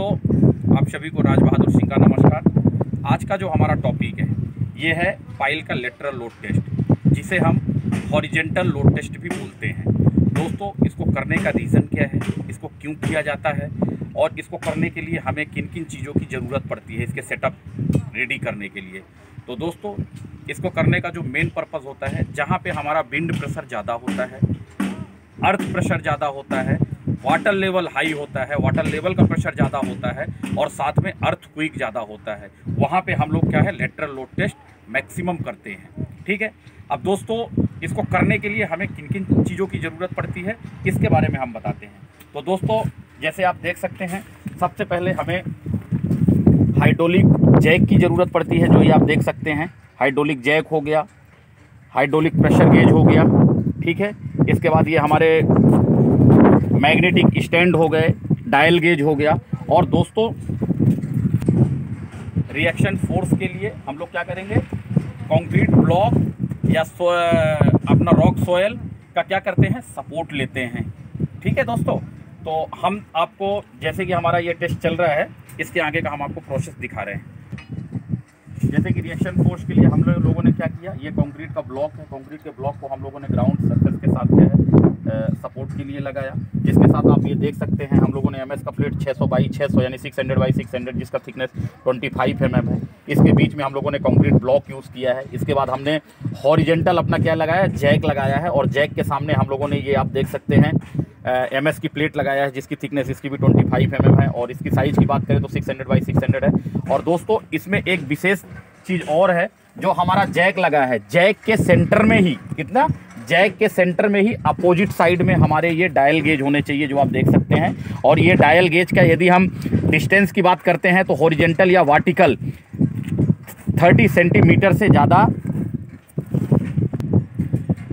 दोस्तों, आप सभी को राज बहादुर सिंह का नमस्कार। आज का जो हमारा टॉपिक है, ये है पाइल का लेटरल लोड टेस्ट जिसे हम हॉरिजेंटल लोड टेस्ट भी बोलते हैं। दोस्तों, इसको करने का रीज़न क्या है? इसको क्यों किया जाता है? और इसको करने के लिए हमें किन किन चीज़ों की ज़रूरत पड़ती है इसके सेटअप रेडी करने के लिए? तो दोस्तों, इसको करने का जो मेन पर्पज़ होता है, जहाँ पे हमारा विंड प्रेशर ज़्यादा होता है अर्थ प्रेशर ज़्यादा होता है वाटर लेवल हाई होता है वाटर लेवल का प्रेशर ज़्यादा होता है और साथ में अर्थ क्विक ज़्यादा होता है। वहाँ पे हम लोग क्या है लेटरल लोड टेस्ट मैक्सिमम करते हैं। ठीक है? अब दोस्तों, इसको करने के लिए हमें किन किन चीज़ों की ज़रूरत पड़ती है, इसके बारे में हम बताते हैं। तो दोस्तों, जैसे आप देख सकते हैं, सबसे पहले हमें हाइड्रोलिक जैक की ज़रूरत पड़ती है, जो ये आप देख सकते हैं। हाइड्रोलिक जैक हो गया हाइड्रोलिक प्रेशर गेज हो गया, ठीक है? इसके बाद ये हमारे मैग्नेटिक स्टैंड हो गए, डायल गेज हो गया। और दोस्तों रिएक्शन फोर्स के लिए हम लोग क्या करेंगे? कंक्रीट ब्लॉक या अपना रॉक सोयल का क्या करते हैं? सपोर्ट लेते हैं। ठीक है दोस्तों? तो हम आपको, जैसे कि हमारा ये टेस्ट चल रहा है, इसके आगे का हम आपको प्रोसेस दिखा रहे हैं। जैसे कि रिएक्शन फोर्स के लिए हम लोगों ने क्या किया? ये कंक्रीट का ब्लॉक है। कंक्रीट के ब्लॉक को हम लोगों ने ग्राउंड सर्फेस के साथ किया है। सपोर्ट के लिए लगाया। जिसके साथ आप ये देख सकते हैं, हम लोगों ने एम एस का प्लेट 600 सौ बाई 600 यानी 600 हंड्रेड बाई सिक्स जिसका थिकनेस 25 फाइव एम है। इसके बीच में हम लोगों ने कंक्रीट ब्लॉक यूज़ किया है। इसके बाद हमने हॉरिजेंटल अपना क्या लगाया? जैक लगाया है और जैक के सामने हम लोगों ने ये आप देख सकते हैं एम एस की प्लेट लगाया है, जिसकी थिकनेस इसकी भी ट्वेंटी फाइव एम है और इसकी साइज़ की बात करें तो सिक्स हंड्रेड बाई सिक्स है। और दोस्तों, इसमें एक विशेष चीज़ और है, जो हमारा जैक लगा है। जैक के सेंटर में ही, कितना? जैक के सेंटर में ही अपोजिट साइड में हमारे ये डायल गेज होने चाहिए जो आप देख सकते हैं। और ये डायल गेज का यदि हम डिस्टेंस की बात करते हैं तो हॉरिजेंटल या वर्टिकल 30 सेंटीमीटर से ज़्यादा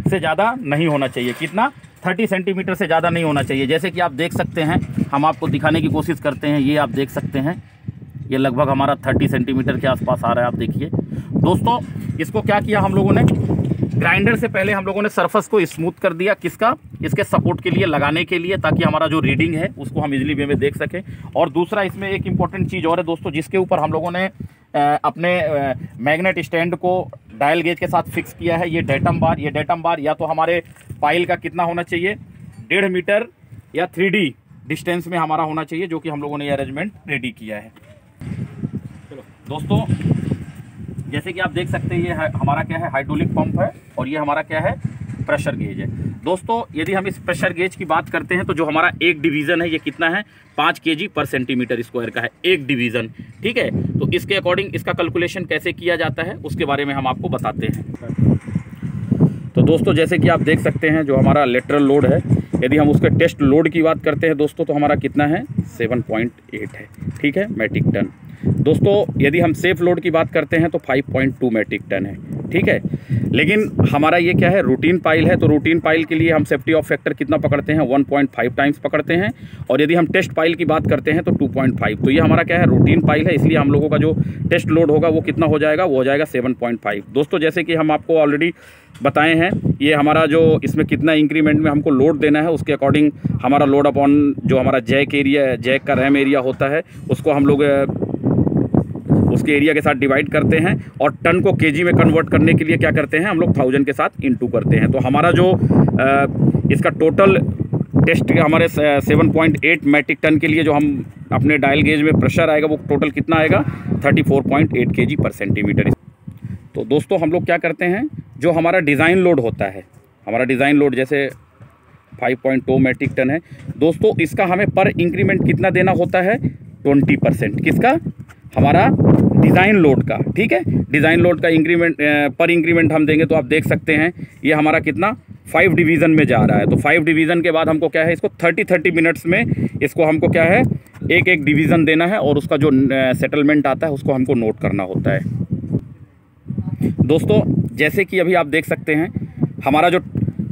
से ज़्यादा नहीं होना चाहिए। कितना? 30 सेंटीमीटर से ज़्यादा नहीं होना चाहिए। जैसे कि आप देख सकते हैं, हम आपको दिखाने की कोशिश करते हैं, ये आप देख सकते हैं। ये लगभग हमारा 30 सेंटीमीटर के आसपास आ रहा है, आप देखिए। दोस्तों, इसको क्या किया हम लोगों ने? ग्राइंडर से पहले हम लोगों ने सरफस को स्मूथ कर दिया। किसका? इसके सपोर्ट के लिए, लगाने के लिए, ताकि हमारा जो रीडिंग है, उसको हम इजीली वे में देख सकें। और दूसरा, इसमें एक इंपॉर्टेंट चीज़ और है दोस्तों, जिसके ऊपर हम लोगों ने अपने मैग्नेट स्टैंड को डायल गेज के साथ फिक्स किया है। ये डेटम बार ये डेटम बार या तो हमारे पाइल का कितना होना चाहिए? डेढ़ मीटर या थ्री डिस्टेंस में हमारा होना चाहिए, जो कि हम लोगों ने ये अरेंजमेंट रेडी किया है। दोस्तों जैसे कि आप देख सकते हैं, ये हमारा क्या है हाइड्रोलिक पंप है और ये हमारा क्या है प्रेशर गेज है। दोस्तों, यदि हम इस प्रेशर गेज की बात करते हैं तो जो हमारा एक डिवीज़न है, ये कितना है? पाँच के पर सेंटीमीटर स्क्वायर का है, एक डिवीज़न ठीक है? तो इसके अकॉर्डिंग इसका कैलकुलेशन कैसे किया जाता है, उसके बारे में हम आपको बताते हैं। तो दोस्तों, जैसे कि आप देख सकते हैं, जो हमारा लेटरल लोड है, यदि हम उसके टेस्ट लोड की बात करते हैं, दोस्तों तो हमारा कितना है? 7.8 है। ठीक है? मैट्रिक टन दोस्तों, यदि हम सेफ़ लोड की बात करते हैं तो 5.2 मैट्रिक टन है, ठीक है? लेकिन हमारा ये क्या है रूटीन पाइल है तो रूटीन पाइल के लिए हम सेफ्टी ऑफ़ फैक्टर कितना पकड़ते हैं? 1.5 टाइम्स पकड़ते हैं। और यदि हम टेस्ट पाइल की बात करते हैं तो 2.5 तो ये हमारा क्या है रूटीन पाइल है, इसलिए हम लोगों का जो टेस्ट लोड होगा, वो कितना हो जाएगा? वो हो जाएगा 7.5 दोस्तों, जैसे कि हम आपको ऑलरेडी बताए हैं, ये हमारा जो इसमें कितना इंक्रीमेंट में हमको लोड देना है, उसके अकॉर्डिंग हमारा लोड अपॉन जो हमारा जैक एरिया जैक का रैम एरिया होता है, उसको हम लोग उसके एरिया के साथ डिवाइड करते हैं और टन को केजी में कन्वर्ट करने के लिए क्या करते हैं? हम लोग थाउज़ेंड के साथ इनटू करते हैं। तो हमारा जो इसका टोटल टेस्ट हमारे 7.8 मैट्रिक टन के लिए जो हम अपने डायल गेज में प्रेशर आएगा, वो टोटल कितना आएगा? 34.8 केजी पर सेंटीमीटर तो दोस्तों, हम लोग क्या करते हैं? जो हमारा डिज़ाइन लोड होता है, हमारा डिज़ाइन लोड जैसे 5.2 मैट्रिक टन है, दोस्तों, इसका हमें पर इंक्रीमेंट कितना देना होता है? 20 परसेंट किसका? हमारा डिज़ाइन लोड का, ठीक है? डिज़ाइन लोड का इंक्रीमेंट पर इंक्रीमेंट हम देंगे तो आप देख सकते हैं, ये हमारा कितना? फाइव डिवीज़न में जा रहा है। तो फाइव डिवीज़न के बाद हमको क्या है, इसको थर्टी थर्टी मिनट्स में इसको हमको क्या है एक एक डिवीज़न देना है और उसका जो सेटलमेंट आता है उसको हमको नोट करना होता है। दोस्तों, जैसे कि अभी आप देख सकते हैं, हमारा जो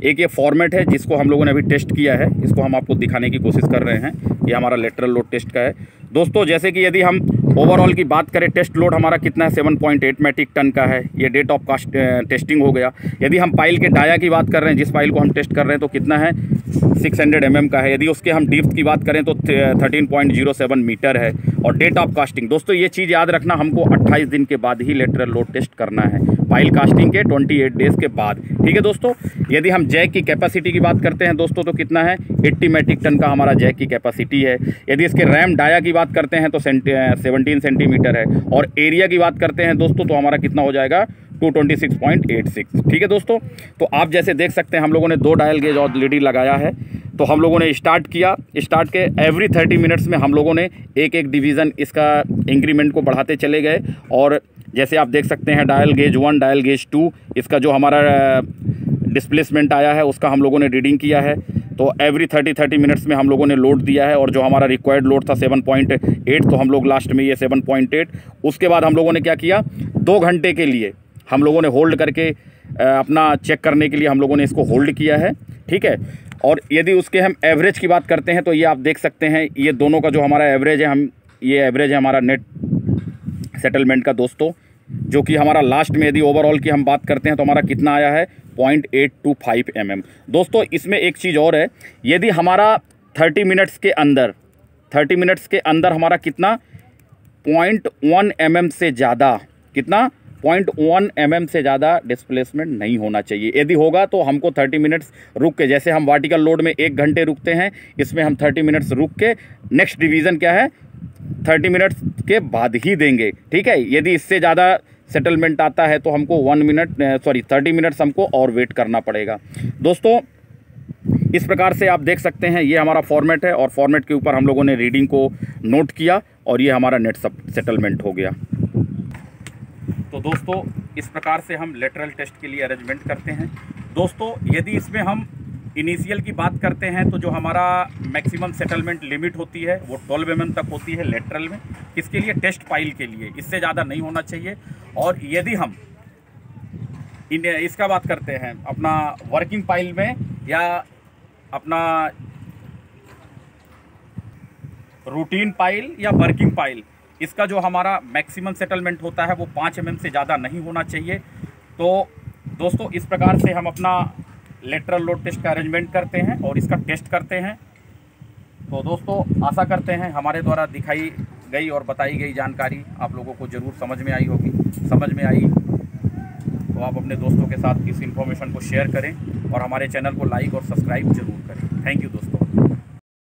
एक ये फॉर्मेट है जिसको हम लोगों ने अभी टेस्ट किया है, इसको हम आपको दिखाने की कोशिश कर रहे हैं, ये हमारा लेटरल लोड टेस्ट का है। दोस्तों, जैसे कि यदि हम ओवरऑल की बात करें टेस्ट लोड हमारा कितना है? Seven point eight metric ton का है। ये डेट ऑफ़ कास्ट टेस्टिंग हो गया। यदि हम पाइल के डाया की बात कर रहे हैं, जिस पाइल को हम टेस्ट कर रहे हैं तो कितना है? सिक्स हंड्रेड एम का है। यदि उसके हम डीप्थ की बात करें तो thirteen point zero seven metre है। और डेट ऑफ़ कास्टिंग दोस्तों, ये चीज़ याद रखना, हमको अट्ठाईस दिन के बाद ही लेटरल लोड टेस्ट करना है। पाइल कास्टिंग के ट्वेंटी एट डेज़ के बाद। ठीक है, दोस्तों? यदि हम जैक की कैपेसिटी की बात करते हैं, दोस्तों तो कितना है? एट्टी मेट्रिक टन का हमारा जैक की कैपेसिटी है। यदि इसके रैम डाया की बात करते हैं तो सेवनटीन सेंटीमीटर है। और एरिया की बात करते हैं दोस्तों तो हमारा कितना हो जाएगा? 226.86 ठीक है दोस्तों? तो आप जैसे देख सकते हैं, हम लोगों ने दो डायल गेज और लीडी लगाया है। तो हम लोगों ने स्टार्ट किया। स्टार्ट के एवरी थर्टी मिनट्स में हम लोगों ने एक एक डिवीज़न इसका इंक्रीमेंट को बढ़ाते चले गए। और जैसे आप देख सकते हैं, dial gauge one, dial gauge two, इसका जो हमारा डिस्प्लेसमेंट आया है, उसका हम लोगों ने रीडिंग किया है। तो एवरी थर्टी थर्टी मिनट्स में हम लोगों ने लोड दिया है और जो हमारा रिक्वायर्ड लोड था सेवन पॉइंट एट तो हम लोग लास्ट में ये सेवन पॉइंट एट उसके बाद हम लोगों ने क्या किया? दो घंटे के लिए हम लोगों ने होल्ड करके अपना चेक करने के लिए हम लोगों ने इसको होल्ड किया है, ठीक है? और यदि उसके हम एवरेज की बात करते हैं तो ये आप देख सकते हैं, ये दोनों का जो हमारा एवरेज है, हम, ये एवरेज है हमारा नेट सेटलमेंट का दोस्तों, जो कि हमारा लास्ट में यदि ओवरऑल की हम बात करते हैं तो हमारा कितना आया है? Point eight two five M M दोस्तों, इसमें एक चीज़ और है। यदि हमारा थर्टी मिनट्स के अंदर थर्टी मिनट्स के अंदर हमारा कितना? पॉइंट वन एम एम से ज़्यादा, कितना? पॉइंट वन एम एम से ज़्यादा डिस्प्लेसमेंट नहीं होना चाहिए। यदि होगा तो हमको थर्टी मिनट्स रुक के, जैसे हम वार्टिकल लोड में एक घंटे रुकते हैं, इसमें हम थर्टी मिनट्स रुक के नेक्स्ट डिवीज़न क्या है? थर्टी मिनट्स के बाद ही देंगे। ठीक है? यदि इससे ज़्यादा सेटलमेंट आता है तो हमको one minute sorry thirty minutes हमको और वेट करना पड़ेगा। दोस्तों, इस प्रकार से आप देख सकते हैं, ये हमारा फॉर्मेट है और फॉर्मेट के ऊपर हम लोगों ने रीडिंग को नोट किया और ये हमारा नेट सेटलमेंट हो गया। तो दोस्तों, इस प्रकार से हम लेटरल टेस्ट के लिए अरेंजमेंट करते हैं। दोस्तों, यदि इसमें हम इनिशियल की बात करते हैं तो जो हमारा मैक्सिमम सेटलमेंट लिमिट होती है, वो ट्वेल्व एम तक होती है लेटरल में। किसके लिए टेस्ट फ़ाइल के लिए, इससे ज़्यादा नहीं होना चाहिए। और यदि हम इन इसका बात करते हैं, अपना वर्किंग पाइल में या अपना रूटीन पाइल या वर्किंग पाइल इसका जो हमारा मैक्सिमम सेटलमेंट होता है, वो पाँच एम से ज़्यादा नहीं होना चाहिए। तो दोस्तों, इस प्रकार से हम अपना लेटरल लोड टेस्ट का अरेंजमेंट करते हैं और इसका टेस्ट करते हैं। तो दोस्तों, आशा करते हैं हमारे द्वारा दिखाई गई और बताई गई जानकारी आप लोगों को ज़रूर समझ में आई होगी, समझ में आई। तो आप अपने दोस्तों के साथ इस इन्फॉर्मेशन को शेयर करें और हमारे चैनल को लाइक और सब्सक्राइब ज़रूर करें। थैंक यू दोस्तों।